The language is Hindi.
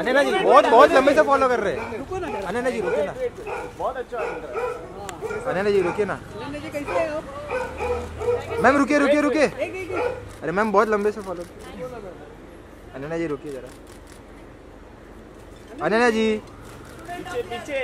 अनैना जी, बहुत बहुत लंबे से फॉलो कर रहे हैं। अनैना जी, रुकिए ना। बहुत अच्छा अनैना जी, रुकिए ना। मैम रुकिए रुकिए रुकिए। अरे मैम बहुत लंबे से फॉलो अनैना जी, रुकिए जरा। अनैना जी। पीछे पीछे।